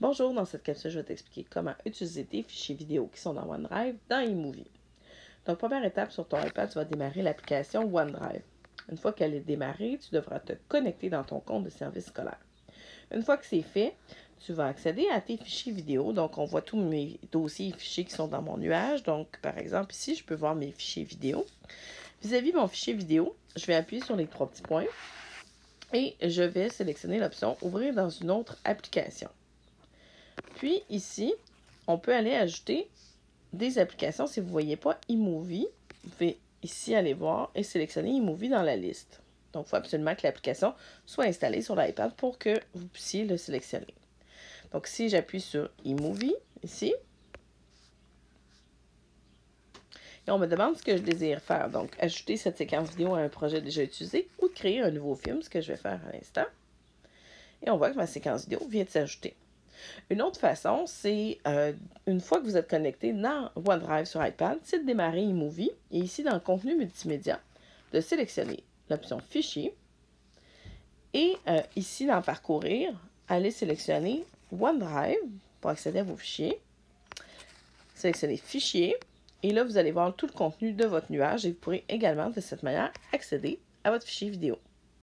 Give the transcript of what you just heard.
Bonjour, dans cette capsule, je vais t'expliquer comment utiliser tes fichiers vidéo qui sont dans OneDrive dans eMovie. Donc, première étape, sur ton iPad, tu vas démarrer l'application OneDrive. Une fois qu'elle est démarrée, tu devras te connecter dans ton compte de service scolaire. Une fois que c'est fait, tu vas accéder à tes fichiers vidéo. Donc, on voit tous mes dossiers et fichiers qui sont dans mon nuage. Donc, par exemple, ici, je peux voir mes fichiers vidéo. Vis-à-vis -vis mon fichier vidéo, je vais appuyer sur les trois petits points et je vais sélectionner l'option Ouvrir dans une autre application. Puis ici, on peut aller ajouter des applications. Si vous ne voyez pas eMovie, vous pouvez ici aller voir et sélectionner eMovie dans la liste. Donc, il faut absolument que l'application soit installée sur l'iPad pour que vous puissiez le sélectionner. Donc, si j'appuie sur eMovie, ici, et on me demande ce que je désire faire. Donc, ajouter cette séquence vidéo à un projet déjà utilisé ou créer un nouveau film, ce que je vais faire à l'instant. Et on voit que ma séquence vidéo vient de s'ajouter. Une autre façon, c'est euh, une fois que vous êtes connecté dans OneDrive sur iPad, c'est de démarrer eMovie et ici dans contenu multimédia, de sélectionner l'option Fichier et euh, ici dans Parcourir, allez sélectionner OneDrive pour accéder à vos fichiers. Sélectionnez Fichier et là vous allez voir tout le contenu de votre nuage et vous pourrez également de cette manière accéder à votre fichier vidéo.